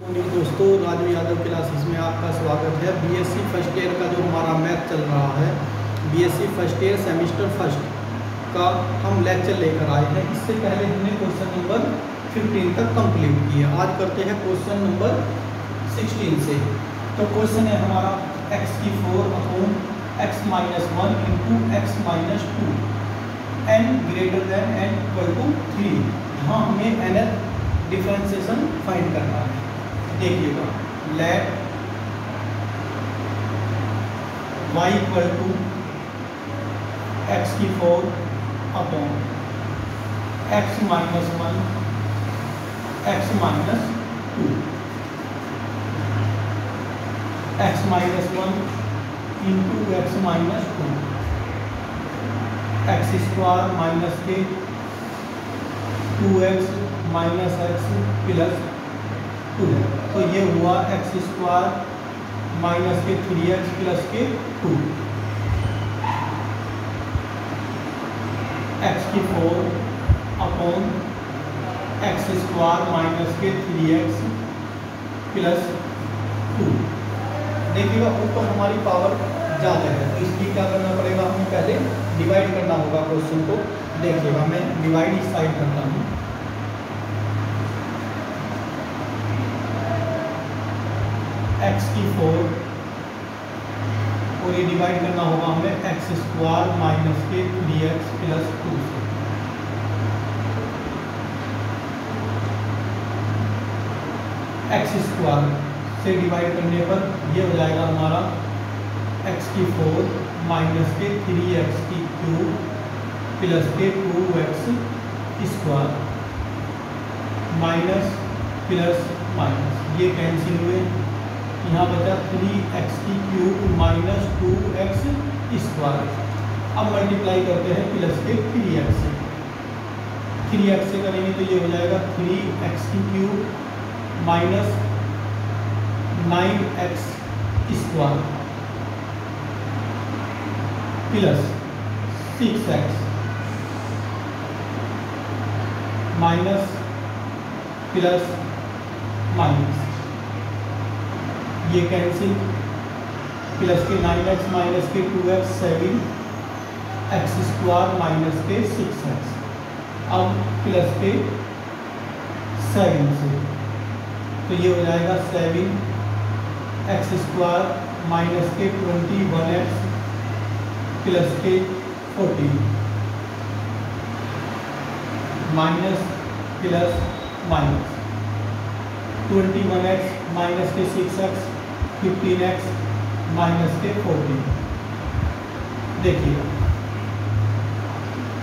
दोस्तों, राजू यादव क्लासेस में आपका स्वागत है। बीएससी फ़र्स्ट ईयर का जो हमारा मैथ चल रहा है BSc first year semester first का हम लेक्चर लेकर आए हैं। इससे पहले हमने क्वेश्चन नंबर 15 तक कंप्लीट किया। आज करते हैं क्वेश्चन नंबर 16 से। तो क्वेश्चन है हमारा एक्स की four upon x minus one into x minus two n greater than n equal to three यहाँ हमें एन डिफ्रेंसिएशन फाइंड करना है। देखिएगा। Let y equal to x की four upon x minus one x minus two x minus one into x minus two x square minus के two x minus x plus two तो ये हुआ x square minus के three x plus के two x की four upon x square minus के three x plus two देखिएगा, ऊपर हमारी पावर ज़्यादा है तो इसलिए क्या करना पड़ेगा? हमें पहले डिवाइड करना होगा क्वेश्चन को। देखिएगा, मैं डिवाइड इस साइड करता हूँ। एक्स की फोर और ये डिवाइड करना होगा हमें एक्स स्क्वायर माइनस के थ्री एक्स प्लस टू से। एक्स स्क्वायर से डिवाइड करने पर ये हो जाएगा हमारा एक्स की फोर माइनस के थ्री एक्स की क्यूब प्लस के two x square minus plus minus. ये कैंसिल हुए। यहाँ बचा थ्री एक्स की cube minus two x square अब मल्टीप्लाई करते हैं प्लस के थ्री एक्स से। थ्री एक्स से करेंगे तो ये हो जाएगा थ्री एक्स की cube minus nine x square plus six x minus plus minus ये कैंसिल। प्लस के नाइन एक्स माइनस के two x seven x square minus के सिक्स एक्स। अब प्लस के सेवन से। तो ये हो जाएगा सेवन एक्स स्क्वायर माइनस के ट्वेंटी वन एक्स प्लस के fourteen. Minus plus minus. Twenty one x minus के six x fifteen x minus के फोर्टीन देखिए।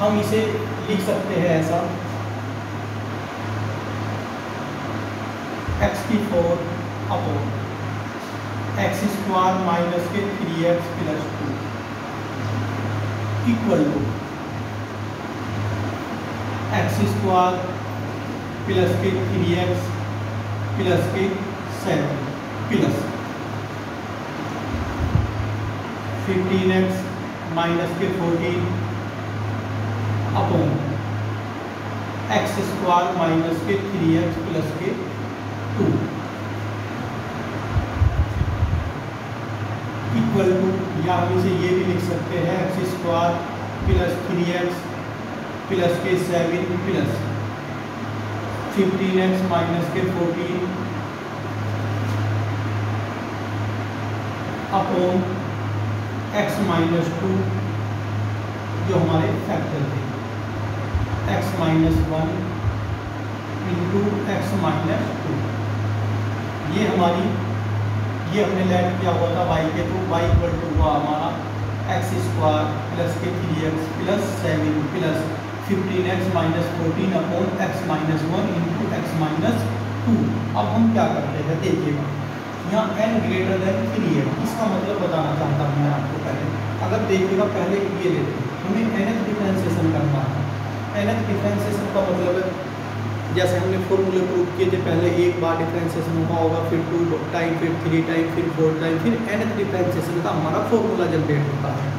हम इसे लिख सकते हैं ऐसा। एक्स की four upon x square minus के three x plus two equal to x square plus के थ्री एक्स प्लस के seven plus fifteen x minus के fourteen upon x square minus के थ्री एक्स प्लस के two equal to या हम इसे ये भी लिख सकते हैं x square plus three x plus के seven plus fifteen x minus के fourteen upon x minus two जो हमारे फैक्टर थे। X minus one into x minus two ये हमारी, ये हमने लेट किया हुआ था वाई के तो वाई इक्वल टू हुआ हमारा एक्स स्क्वायर प्लस के three x plus seven plus fifteen x minus fourteen upon x minus one into x minus two अब हम क्या करते हैं? देखिएगा यहाँ एन ग्रेटर देन थ्री है। इसका मतलब बताना चाहता हूँ मैं आपको पहले। अगर देखिएगा, पहले ये लेते हैं हमें एन एच डिफ्रेंसिएशन करना है। एन एच डिफ्रेंसिएशन का मतलब है, जैसे हमने फॉर्मूले प्रूव किए थे, पहले एक बार डिफ्रेंसिएशन हुआ होगा, फिर टू टाइम फिर थ्री टाइम फिर फोर टाइम फिर एन एच डिफ्रेंसिएशन का हमारा फॉर्मूला जनरेट होता है।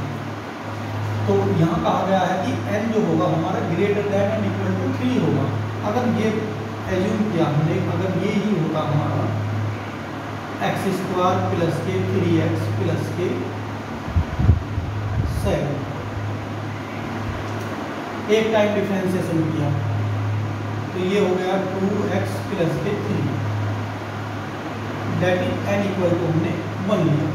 तो यहाँ कहा गया है कि एन जो होगा, हमारा greater than n equal to three होगा। अगर ये एज्यूम किया हमने, अगर ये ही होगा हमारा एक्स स्क्वायर प्लस के थ्री एक्स प्लस के सेवन। एक टाइम डिफ्रेंसिएशन किया। तो ये हो गया टू एक्स प्लस के three. That is n equal to हमने वन लिया।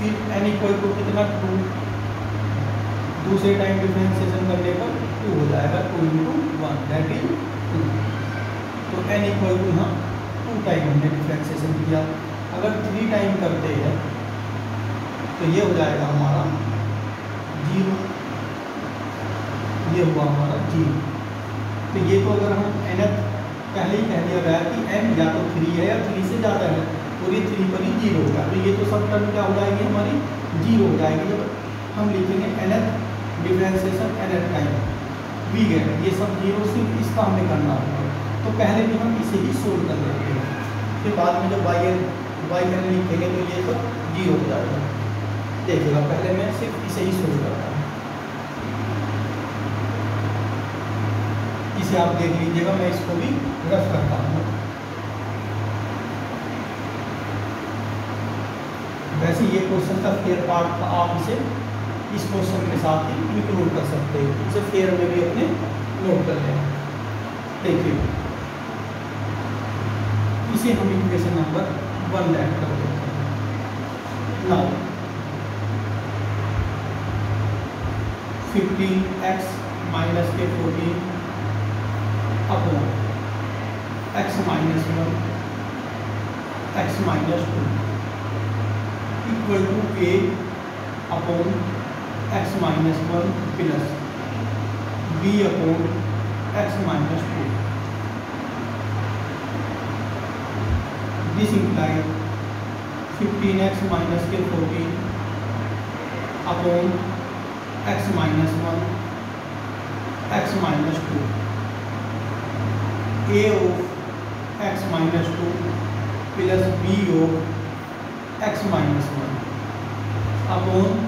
फिर एन इक्वल टू कितना? टू। दूसरे टाइम डिफ्रेंसिएशन करने पर टू हो जाएगा two into one. That is two. तो एन इक्वल टू यहाँ टू टाइम हमने डिफ्रेंसिएशन किया। अगर थ्री टाइम करते हैं तो ये हो जाएगा हमारा ज़ीरो। ये हुआ हमारा ज़ीरो। तो ये तो अगर हम एन पहले ही कह दिया गया कि एन या तो थ्री है या थ्री से ज़्यादा है, और ये थ्री पर ही ज़ीरो होगा तो ये तो सब टर्म क्या हो जाएगी हमारी? ज़ीरो हो जाएगी। जब हम लिखेंगे n differentiation n time we get ये सब ज़ीरो सिर्फ़ इसका हमें करना होगा। तो पहले भी हम इसे ही सोल्व कर हैं। फिर बाद में जब एन वाई एन लिखेंगे तो ये सब ज़ीरो हो जाएगा। देखिएगा, पहले मैं सिर्फ़ इसे ही सोल्व करता हूँ इसे आप देख लीजिएगा, मैं इसको भी रफ करता हूँ। वैसे ये क्वेश्चन का फेयर पार्ट था, आप इसे इस क्वेश्चन के साथ ही इंक्लूड कर सकते हैं। इसे फेयर में भी अपने नोट कर लें। देखिए। इसे हम इक्वेशन नंबर वन ऐड कर देते हैं नाउ फिफ्टीन एक्स माइनस के fourteen upon x minus one x minus two equal to a upon x minus one plus b upon x minus two this imply fifteen x minus के fourteen upon x minus one x minus two a x minus two plus b o x minus one upon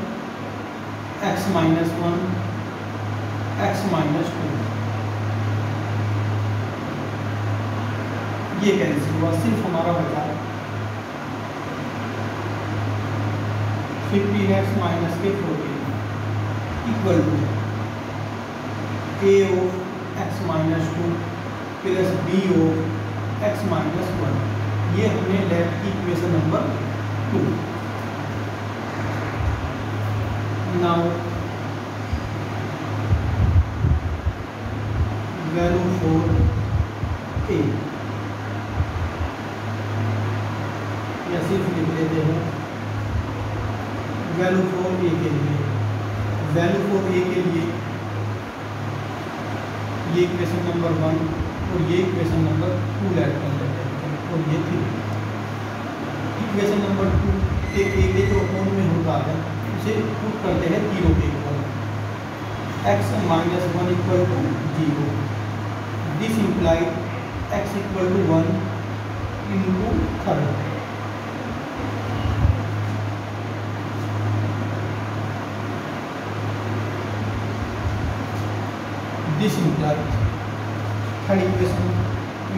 x minus one x minus two ये cancel हुआ सिर्फ़ हमारा बचा fifteen x minus के fourteen equal to a o x minus two plus b o x minus one ये हमने left की equation number two now value for a या सिर्फ़ लिख लेते हैं वैल्यू फोर ए के लिए वैल्यू फोर ए के लिए ये इक्वेशन नंबर वन और ये इक्वेशन नंबर टू ऐड कर लेते हैं। और ये थ्री इक्वेशन नंबर टू के ए के जो अकाउंट में होता है, उसे पुट करते हैं ज़ीरो के ऊपर x minus one equal to zero this implied x equal to one into third this implies third equation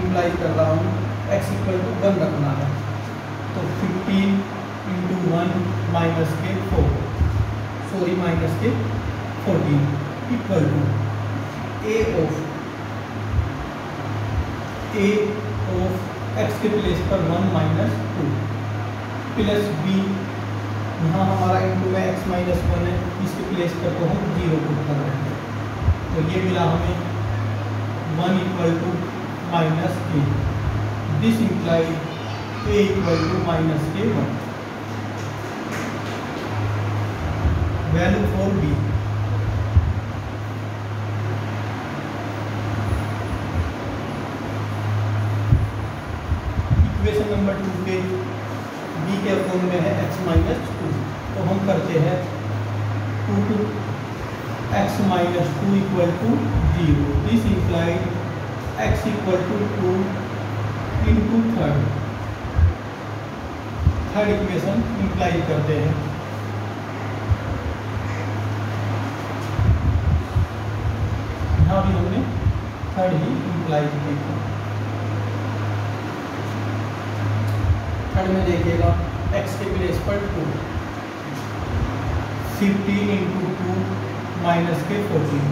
implies कर रहा हूँ एक्स इक्वल टू वन रखना है। तो फिफ्टीन इंटू वन माइनस के फोर सॉरी माइनस के fourteen equal to a of a of x के place पर one minus two plus b यहाँ हमारा इंटू में एक्स माइनस वन है, इसके प्लेस पर तो हम ज़ीरो पुट कर रहे हैं। तो ये मिला हमें वन इक्वल टू माइनस के this imply a equal to minus के one value for b equation number two के बी के अकाउंट में है एक्स माइनस टू तो हम करते हैं two two minus 2 equal to 0. This implies x equal to 2 into third. Third equation imply करते हैं यहाँ भी हमने थर्ड ही इम्प्लाई की थी थर्ड में देखिएगा एक्स के प्लेस पर two fifteen into two minus के fourteen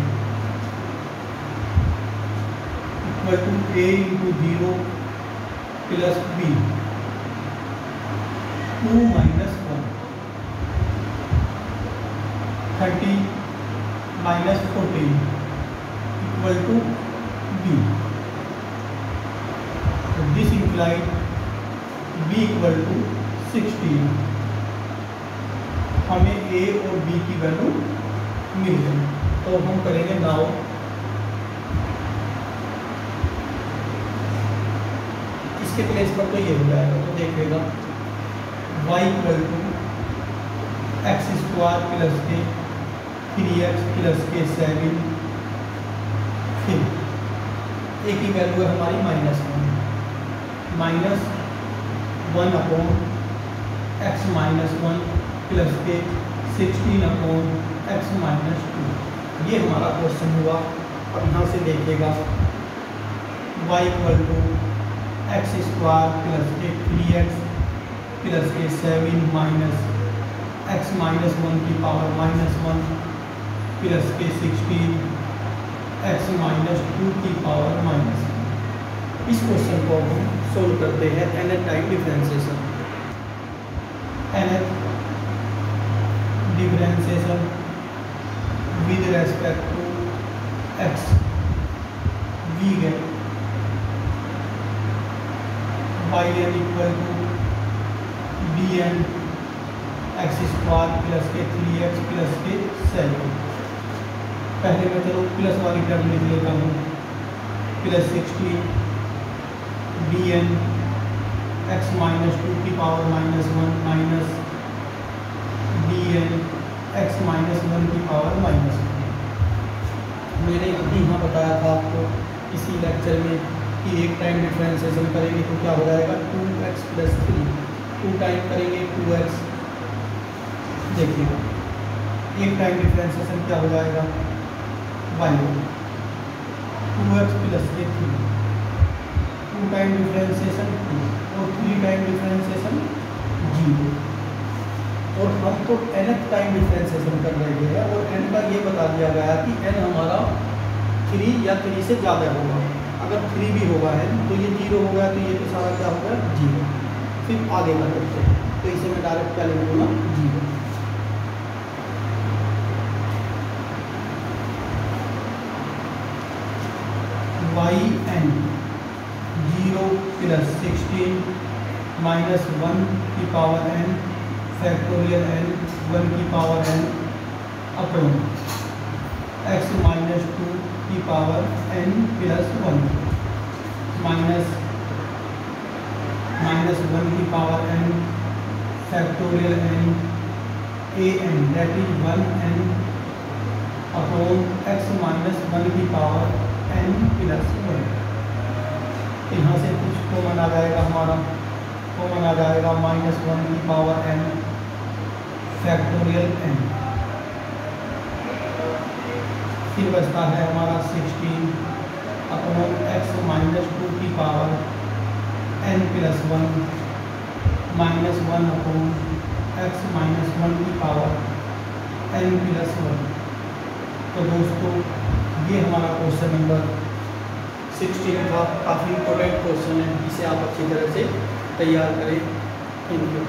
equal to a into zero plus b two minus one thirty minus fourteen equal to b this implied b equal to sixteen हमें a और b की value मिल गई तो हम करेंगे now इसके प्लेस पर तो ये हो जाएगा तो देखिएगा। Y equal to x square plus के थ्री एक्स प्लस के सेवन फिर एक ही वैल्यू है हमारी minus one minus one upon x minus one plus के sixteen upon x minus two ये हमारा क्वेश्चन हुआ। अब यहाँ से देखिएगा। Y equal to x square plus के थ्री एक्स प्लस के seven minus x minus one की पावर माइनस वन प्लस के सिक्सटीन एक्स माइनस टू की पावर माइनस इस क्वेश्चन को हम सोल्व करते हैं nth type differentiation nth differentiation with respect to x we get y n equal to b n x square plus के three x plus के seven पहले मैं चलो प्लस वाली टर्म लिख लेता हूँ. Plus sixteen b n x minus two की power minus one minus b n x minus one की पावर माइनस वन मैंने अभी यहाँ बताया था आपको, इसी लेक्चर में कि एक टाइम डिफ्रेंसिएशन करेंगे तो क्या हो जाएगा? Two x plus three two time करेंगे टू एक्स देखिएगा एक टाइम डिफ्रेंसिएशन क्या हो जाएगा? वाई टू एक्स प्लस के थ्री टू टाइम डिफ्रेंसिएशन और थ्री टाइम डिफ्रेंसिएशन ज़ीरो और हम तो एन टाइम डिफ्रेंसिएशन कर रहे हैं और एन का ये बता दिया गया कि एन हमारा थ्री या थ्री से ज़्यादा होगा। अगर थ्री भी होगा एन तो ये ज़ीरो होगा तो ये भी सारा क्या होगा ज़ीरो फिर आगे का करते हैं। तो इसे मैं डायरेक्ट क्या लिखूँगा zero y n zero plus sixteen minus one की power n factorial n one की power n upon x minus two की power n plus one minus minus one की power n factorial n a n that is one n upon x minus one की power n plus one यहाँ से कुछ common आ जाएगा हमारा। Common आ जाएगा माइनस वन की पावर एन फैक्टोरियल एन फिर बचता है हमारा sixteen upon x minus two की power n plus one minus one upon x minus one की पावर एन प्लस वन तो दोस्तों, ये हमारा क्वेश्चन नंबर सिक्सटीन का काफ़ी इंपॉर्टेंट क्वेश्चन है। इसे आप अच्छी तरह से तैयार करें। Thank you